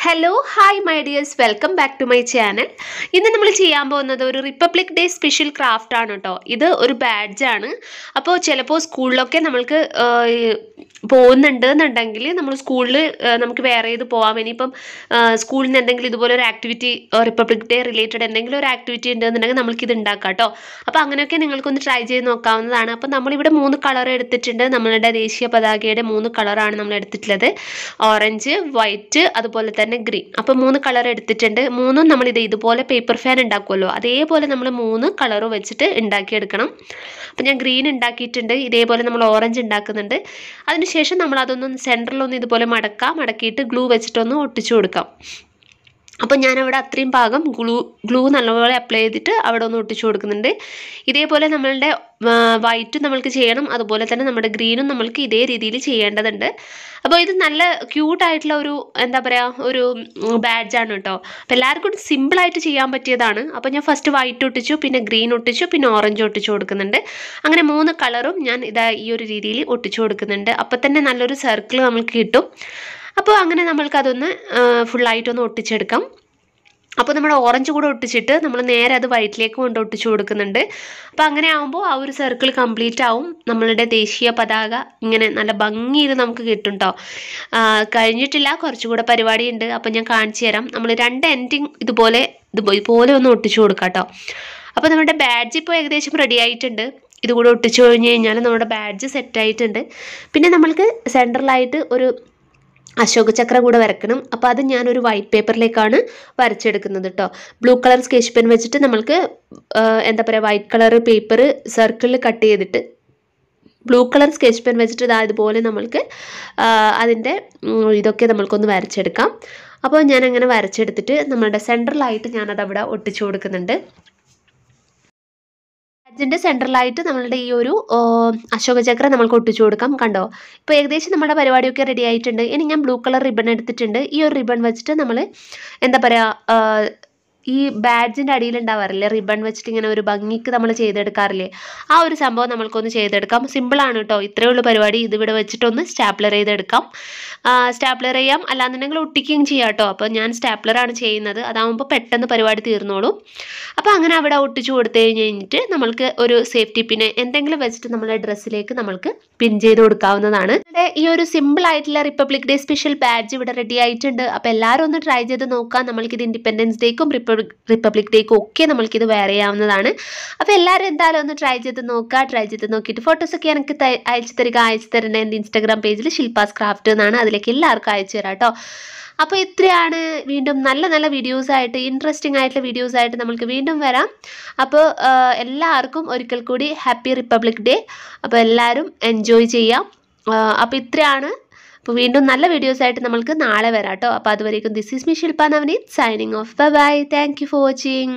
Hello hi my dears welcome back to my channel ഇന്ന് നമ്മൾ ചെയ്യാൻ പോകുന്നത് ഒരു റിപ്പബ്ലിക് ഡേ സ്പെഷ്യൽ ക്രാഫ്റ്റ് ആണ് കേട്ടോ. ഇത് ഒരു ബാഡ്ജാണ് അപ്പോൾ ചിലപ്പോൾ സ്കൂളിലൊക്കെ നമ്മൾക്ക് പോകുന്നുണ്ട് എന്നുണ്ടെങ്കിൽ നമ്മൾ സ്കൂളിൽ നമുക്ക് വേറെ ഇത് പോകാം ഇനിയിപ്പം സ്കൂളിൽ നിന്ന് എന്തെങ്കിലും ഇതുപോലെ ഒരു ആക്ടിവിറ്റി റിപ്പബ്ലിക് ഡേ റിലേറ്റഡ് എന്തെങ്കിലും ഒരു ആക്ടിവിറ്റി ഉണ്ടെന്നുണ്ടെങ്കിൽ നമ്മൾക്ക് ഇത് ഉണ്ടാക്കാം കേട്ടോ അപ്പോൾ അങ്ങനെയൊക്കെ നിങ്ങൾക്കൊന്ന് ട്രൈ ചെയ്ത് നോക്കാവുന്നതാണ്. അപ്പോൾ നമ്മളിവിടെ മൂന്ന് കളർ എടുത്തിട്ടുണ്ട്. നമ്മളുടെ ദേശീയ പതാകയുടെ മൂന്ന് കളറാണ് നമ്മൾ എടുത്തിട്ടുള്ളത്. ഓറഞ്ച് വൈറ്റ് അതുപോലെ തന്നെ ഗ്രീൻ അപ്പോൾ മൂന്ന് കളർ എടുത്തിട്ടുണ്ട്. മൂന്നും നമ്മൾ ഇത് ഇതുപോലെ പേപ്പർ ഫാൻ ഉണ്ടാക്കുമല്ലോ അതേപോലെ നമ്മൾ മൂന്ന് കളറും വെച്ചിട്ട് ഉണ്ടാക്കിയെടുക്കണം. അപ്പോൾ ഞാൻ ഗ്രീൻ ഉണ്ടാക്കിയിട്ടുണ്ട്. ഇതേപോലെ നമ്മൾ ഓറഞ്ച് ഉണ്ടാക്കുന്നുണ്ട്. അതിനുശേഷം നമ്മൾ അതൊന്ന് സെന്ററിലൊന്ന് ഇതുപോലെ മടക്കാം. മടക്കിയിട്ട് ഗ്ലൂ വെച്ചിട്ടൊന്ന് ഒട്ടിച്ചു കൊടുക്കാം. അപ്പോൾ ഞാനവിടെ അത്രയും ഭാഗം ഗ്ലൂ ഗ്ലൂ നല്ലപോലെ അപ്ലൈ ചെയ്തിട്ട് അവിടെ ഒന്ന് ഒട്ടിച്ചു കൊടുക്കുന്നുണ്ട്. ഇതേപോലെ നമ്മളുടെ വൈറ്റും നമ്മൾക്ക് ചെയ്യണം. അതുപോലെ തന്നെ നമ്മുടെ ഗ്രീനും നമ്മൾക്ക് ഇതേ രീതിയിൽ ചെയ്യേണ്ടതുണ്ട്. അപ്പോൾ ഇത് നല്ല ക്യൂട്ടായിട്ടുള്ള ഒരു എന്താ പറയുക ഒരു ബാഡ്ജാണ് കേട്ടോ. അപ്പോൾ എല്ലാവർക്കും സിമ്പിളായിട്ട് ചെയ്യാൻ പറ്റിയതാണ്. അപ്പോൾ ഞാൻ ഫസ്റ്റ് വൈറ്റ് ഒട്ടിച്ചു പിന്നെ ഗ്രീൻ ഒട്ടിച്ചു പിന്നെ ഓറഞ്ച് ഒട്ടിച്ചു കൊടുക്കുന്നുണ്ട്. അങ്ങനെ മൂന്ന് കളറും ഞാൻ ഇതാ ഈ ഒരു രീതിയിൽ ഒട്ടിച്ചു കൊടുക്കുന്നുണ്ട്. അപ്പോൾ തന്നെ നല്ലൊരു സർക്കിൾ നമുക്ക് കിട്ടും. അപ്പോൾ അങ്ങനെ നമ്മൾക്കതൊന്ന് ഫുള്ളായിട്ടൊന്ന് ഒട്ടിച്ചെടുക്കാം. അപ്പോൾ നമ്മൾ ഓറഞ്ച് കൂടെ ഒട്ടിച്ചിട്ട് നമ്മൾ നേരെ അത് വൈറ്റിലേക്ക് കൊണ്ട് ഒട്ടിച്ചു കൊടുക്കുന്നുണ്ട്. അപ്പോൾ അങ്ങനെ ആകുമ്പോൾ ആ ഒരു സർക്കിൾ കംപ്ലീറ്റ് ആവും. നമ്മളുടെ ദേശീയ പതാക ഇങ്ങനെ നല്ല ഭംഗിയിൽ നമുക്ക് കിട്ടും കേട്ടോ കഴിഞ്ഞിട്ടില്ല കുറച്ചുകൂടെ പരിപാടി ഉണ്ട് അപ്പോൾ ഞാൻ കാണിച്ചു തരാം. നമ്മൾ രണ്ട് എൻഡിങ് ഇതുപോലെ ഇതുപോലെ ഇതുപോലെ ഒന്ന് ഒട്ടിച്ചു കൊടുക്കാം കേട്ടോ അപ്പോൾ നമ്മുടെ ബാഡ്ജ് ഇപ്പോൾ ഏകദേശം റെഡി ആയിട്ടുണ്ട്. ഇതുകൂടെ ഒട്ടിച്ചു കഴിഞ്ഞ് കഴിഞ്ഞാൽ നമ്മുടെ ബാഡ്ജ് സെറ്റായിട്ടുണ്ട് പിന്നെ നമ്മൾക്ക് സെൻട്രലായിട്ട് ഒരു അശോക ചക്ര കൂടെ വരക്കണം. അപ്പോൾ അത് ഞാനൊരു വൈറ്റ് പേപ്പറിലേക്കാണ് വരച്ചെടുക്കുന്നത് കേട്ടോ ബ്ലൂ കളർ സ്കെച്ച് പെൻ വെച്ചിട്ട് നമ്മൾക്ക് എന്താ പറയുക വൈറ്റ് കളർ പേപ്പർ സർക്കിളിൽ കട്ട് ചെയ്തിട്ട് ബ്ലൂ കളർ സ്കെച്ച് പെൻ വെച്ചിട്ട് ഇതാ ഇതുപോലെ നമ്മൾക്ക് അതിന്റെ ഇതൊക്കെ നമ്മൾക്കൊന്ന് വരച്ചെടുക്കാം. അപ്പോൾ ഞാൻ അങ്ങനെ വരച്ചെടുത്തിട്ട് നമ്മളുടെ സെൻട്രലായിട്ട് ഞാനത് അവിടെ ഒട്ടിച്ചു കൊടുക്കുന്നുണ്ട്. അതിന്റെ സെൻട്രലായിട്ട് നമ്മളുടെ ഈ ഒരു അശോകചക്രം അശോകചക്ര നമ്മൾക്ക് ഒട്ടിച്ചു കൊടുക്കാം. കണ്ടോ? ഇപ്പോൾ ഏകദേശം നമ്മുടെ പരിപാടിയൊക്കെ റെഡി ആയിട്ടുണ്ട്. ഇനി ഞാൻ ബ്ലൂ കളർ റിബൺ എടുത്തിട്ടുണ്ട്. ഈ ഒരു റിബൺ വെച്ചിട്ട് നമ്മൾ എന്താ പറയുക ഈ ബാഡ്ജിന്റെ അടിയിൽ ഉണ്ടാവാറില്ലേ? റിബൺ വെച്ചിട്ട് ഇങ്ങനെ ഒരു ഭംഗിക്ക് നമ്മൾ ചെയ്തെടുക്കാറില്ലേ? ആ ഒരു സംഭവം നമ്മൾക്കൊന്ന് ചെയ്തെടുക്കാം. സിമ്പിളാണ് കേട്ടോ ഇത്രയേ ഉള്ളൂ പരിപാടി. ഇതിവിടെ വെച്ചിട്ടൊന്ന് സ്റ്റാപ്ലർ ചെയ്തെടുക്കാം. സ്റ്റാപ്ലർ ചെയ്യാം. അല്ലാന്നുണ്ടെങ്കിൽ ഒട്ടിക്കുകയും ചെയ്യാം കേട്ടോ അപ്പോൾ ഞാൻ സ്റ്റാപ്ലറാണ് ചെയ്യുന്നത്. അതാകുമ്പോൾ പെട്ടെന്ന് പരിപാടി തീർന്നോളും. അപ്പോൾ അങ്ങനെ അവിടെ ഒട്ടിച്ചു കൊടുത്തു കഴിഞ്ഞ് കഴിഞ്ഞിട്ട് നമ്മൾക്ക് ഒരു സേഫ്റ്റി പിന്നെ എന്തെങ്കിലും വെച്ചിട്ട് നമ്മുടെ ഡ്രസ്സിലേക്ക് നമ്മൾക്ക് പിൻ ചെയ്ത് കൊടുക്കാവുന്നതാണ്. ഈ ഒരു സിമ്പിൾ ആയിട്ടുള്ള റിപ്പബ്ലിക് ഡേ സ്പെഷ്യൽ ബാഡ്ജ് ഇവിടെ റെഡി ആയിട്ടുണ്ട്. അപ്പോൾ എല്ലാവരും ഒന്ന് ട്രൈ ചെയ്ത് നോക്കാം. നമ്മൾക്ക് ഇത് ഇൻഡിപെൻഡൻസ് ഡേക്കും റിപ്പബ്ലിക് റിപ്പബ്ലിക് ഡേക്കും ഒക്കെ നമ്മൾക്കിത് വെയർ ചെയ്യാവുന്നതാണ് അപ്പോൾ എല്ലാവരും എന്തായാലും ഒന്ന് ട്രൈ ചെയ്ത് നോക്കുക ട്രൈ ചെയ്ത് നോക്കിയിട്ട് ഫോട്ടോസൊക്കെ എനിക്ക് അയച്ചു തരിക. അയച്ചു തരേണ്ട എന്റെ ഇൻസ്റ്റാഗ്രാം പേജിൽ ശില്പാസ് ക്രാഫ്റ്റ് എന്നാണ് അതിലേക്ക് എല്ലാവർക്കും അയച്ചു തരാം കേട്ടോ അപ്പോൾ ഇത്രയാണ് വീണ്ടും നല്ല നല്ല വീഡിയോസ് ആയിട്ട് ഇൻട്രസ്റ്റിംഗ് ആയിട്ടുള്ള വീഡിയോസ് ആയിട്ട് നമുക്ക് വീണ്ടും വരാം. അപ്പോൾ എല്ലാവർക്കും ഒരിക്കൽ കൂടി ഹാപ്പി റിപ്പബ്ലിക് ഡേ അപ്പോൾ എല്ലാവരും എൻജോയ് ചെയ്യാം. അപ്പോൾ ഇത്രയാണ്. അപ്പോൾ വീണ്ടും നല്ല വീഡിയോസ് ആയിട്ട് നമ്മൾക്ക് നാളെ വരാം കേട്ടോ. അപ്പോൾ അതുവരേക്കും this is me Shilpa Navneeth signing off bye bye thank you for watching